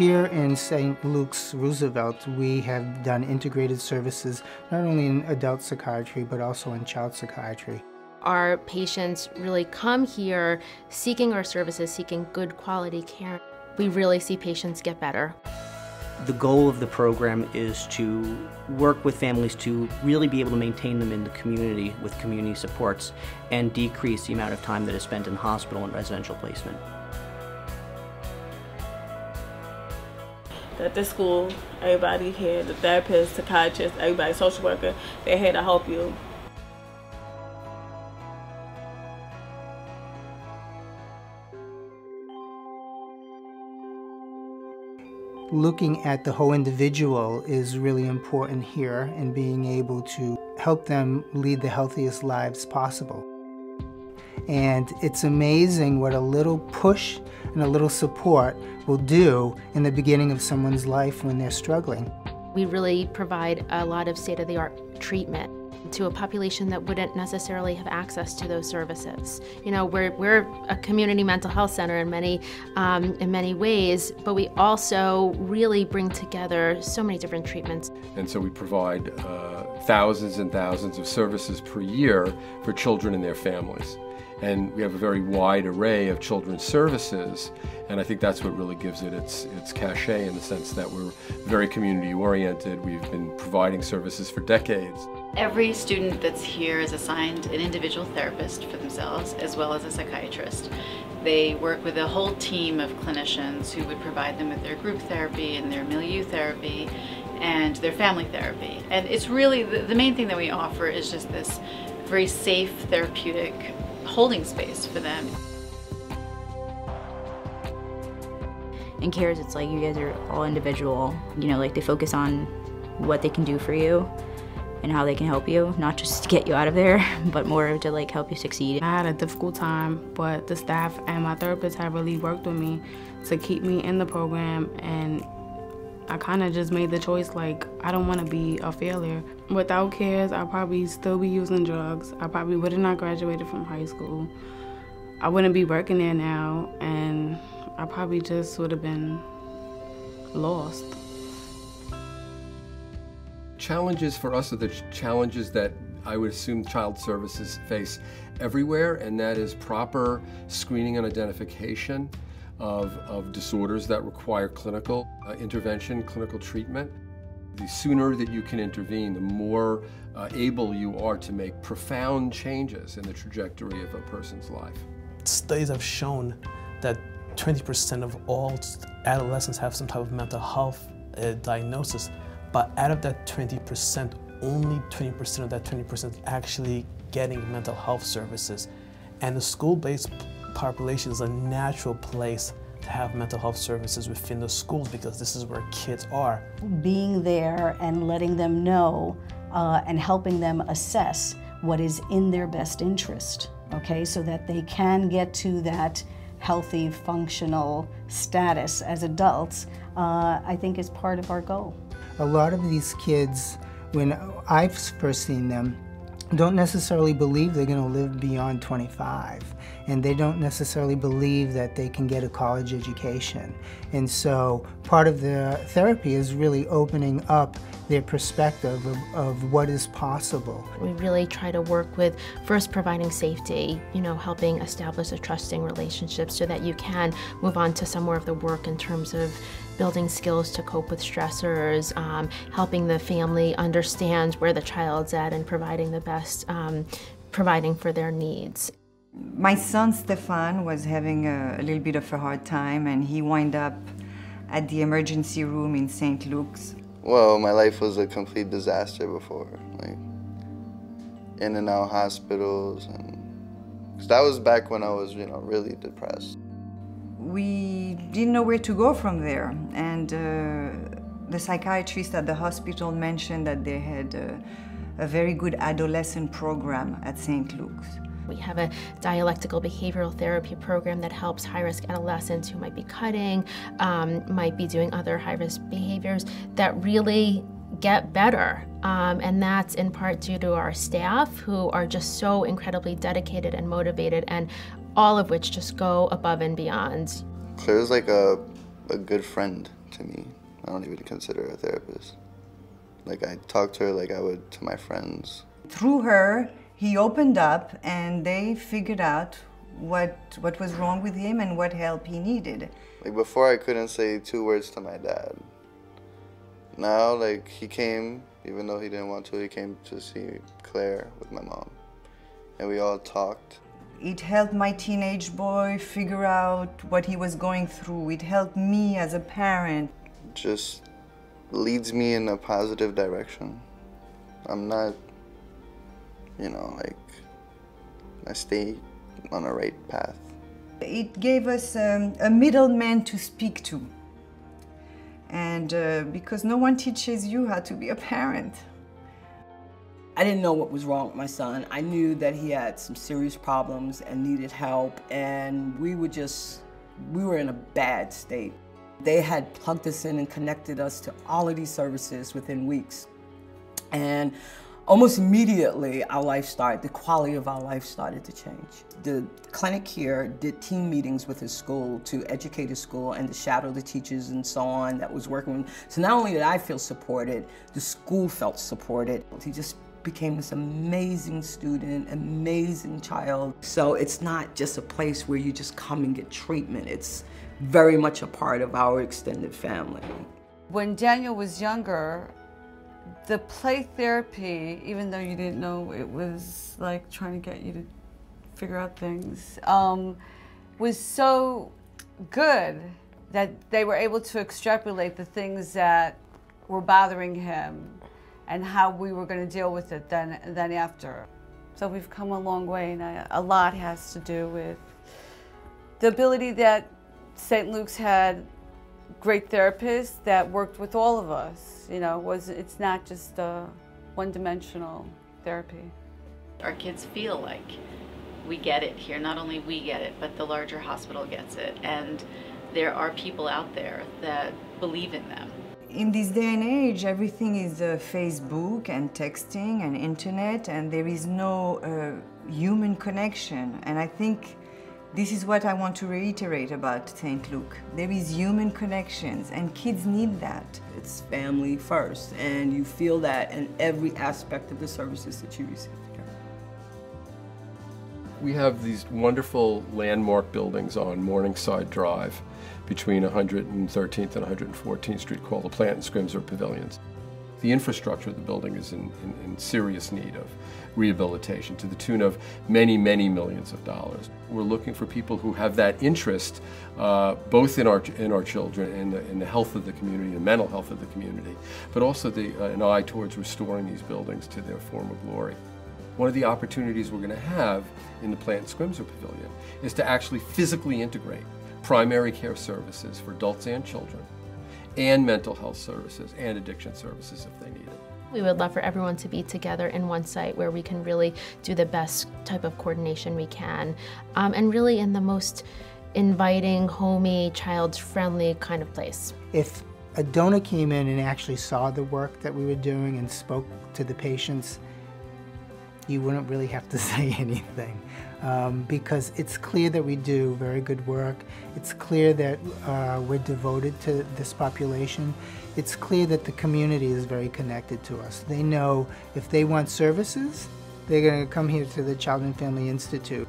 Here in St. Luke's Roosevelt, we have done integrated services not only in adult psychiatry but also in child psychiatry. Our patients really come here seeking our services, seeking good quality care. We really see patients get better. The goal of the program is to work with families to really be able to maintain them in the community with community supports and decrease the amount of time that is spent in hospital and residential placement. At this school, everybody here, the therapist, psychiatrist, everybody, social worker, they're here to help you. looking at the whole individual is really important here and being able to help them lead the healthiest lives possible. And it's amazing what a little push and a little support will do in the beginning of someone's life when they're struggling. We really provide a lot of state-of-the-art treatment to a population that wouldn't necessarily have access to those services. You know, we're, we're a community mental health center in many, um, in many ways, but we also really bring together so many different treatments. And so we provide uh, thousands and thousands of services per year for children and their families. And we have a very wide array of children's services, and I think that's what really gives it its, its cachet in the sense that we're very community oriented. We've been providing services for decades. Every student that's here is assigned an individual therapist for themselves as well as a psychiatrist. They work with a whole team of clinicians who would provide them with their group therapy and their milieu therapy and their family therapy. And it's really, the, the main thing that we offer is just this very safe therapeutic holding space for them. In CARES, it's like you guys are all individual. You know, like they focus on what they can do for you and how they can help you, not just to get you out of there, but more to like help you succeed. I had a difficult time, but the staff and my therapist have really worked with me to keep me in the program and I kind of just made the choice like I don't want to be a failure. Without CARES, I'd probably still be using drugs. I probably would have not graduated from high school. I wouldn't be working there now and I probably just would have been lost challenges for us are the challenges that I would assume child services face everywhere, and that is proper screening and identification of, of disorders that require clinical uh, intervention, clinical treatment. The sooner that you can intervene, the more uh, able you are to make profound changes in the trajectory of a person's life. Studies have shown that 20% of all adolescents have some type of mental health uh, diagnosis. But out of that 20%, only 20% of that 20% is actually getting mental health services. And the school-based population is a natural place to have mental health services within the schools because this is where kids are. Being there and letting them know uh, and helping them assess what is in their best interest, okay, so that they can get to that healthy, functional status as adults, uh, I think is part of our goal a lot of these kids, when I've first seen them, don't necessarily believe they're going to live beyond 25 and they don't necessarily believe that they can get a college education and so part of the therapy is really opening up their perspective of, of what is possible. We really try to work with first providing safety, you know, helping establish a trusting relationship so that you can move on to some more of the work in terms of building skills to cope with stressors, um, helping the family understand where the child's at and providing the best, um, providing for their needs. My son Stefan was having a, a, little bit of a hard time and he wound up at the emergency room in St. Luke's well, my life was a complete disaster before, like in and out hospitals, and cause that was back when I was, you know, really depressed. We didn't know where to go from there, and uh, the psychiatrist at the hospital mentioned that they had a very good adolescent program at St. Luke's. We have a dialectical behavioral therapy program that helps high-risk adolescents who might be cutting, um, might be doing other high-risk behaviors that really get better. Um, and that's in part due to our staff who are just so incredibly dedicated and motivated and all of which just go above and beyond. Claire's like a, a good friend to me. I don't even consider her a therapist. Like I talk to her like I would to my friends. Through her, he opened up and they figured out what what was wrong with him and what help he needed. Like before I couldn't say two words to my dad. Now like he came, even though he didn't want to, he came to see Claire with my mom. And we all talked. It helped my teenage boy figure out what he was going through. It helped me as a parent. Just leads me in a positive direction. I'm not, you know, like, I stay on a right path. It gave us um, a middleman to speak to. And uh, because no one teaches you how to be a parent. I didn't know what was wrong with my son. I knew that he had some serious problems and needed help, and we were just, we were in a bad state. They had plugged us in and connected us to all of these services within weeks. And almost immediately, our life started, the quality of our life started to change. The clinic here did team meetings with his school to educate his school and to shadow the teachers and so on that was working. So not only did I feel supported, the school felt supported. He just became this amazing student, amazing child. So it's not just a place where you just come and get treatment. It's very much a part of our extended family. When Daniel was younger, the play therapy, even though you didn't know it was like trying to get you to figure out things, um, was so good that they were able to extrapolate the things that were bothering him and how we were going to deal with it then, then after. So we've come a long way, and a lot has to do with the ability that St. Luke's had great therapists that worked with all of us. You know, was it's not just a one-dimensional therapy. Our kids feel like we get it here. Not only we get it, but the larger hospital gets it. And there are people out there that believe in them in this day and age, everything is uh, Facebook and texting and internet, and there is no uh, human connection. And I think this is what I want to reiterate about St. Luke. There is human connections, and kids need that. It's family first, and you feel that in every aspect of the services that you receive. We have these wonderful landmark buildings on Morningside Drive between 113th and 114th Street called the Plant and Scrymser Pavilions. The infrastructure of the building is in, in, in, serious need of rehabilitation to the tune of many, many millions of dollars. We're looking for people who have that interest uh, both in our, in our children and in, in the health of the community, the mental health of the community, but also the, uh, an eye towards restoring these buildings to their former glory. One of the opportunities we're going to have in the Plant and Pavilion is to actually physically integrate primary care services for adults and children, and mental health services and addiction services if they need it. We would love for everyone to be together in one site where we can really do the best type of coordination we can, um, and really in the most inviting, homey, child-friendly kind of place. If a donor came in and actually saw the work that we were doing and spoke to the patients, you wouldn't really have to say anything um, because it's clear that we do very good work. It's clear that uh, we're devoted to this population. It's clear that the community is very connected to us. They know if they want services, they're going to come here to the Child and Family Institute.